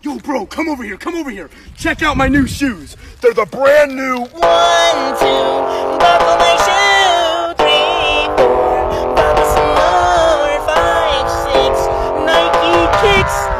Yo, bro, come over here, come over here. Check out my new shoes. They're the brand new. One, two, buckle my shoe. Three, four. Five, six, Nike kicks.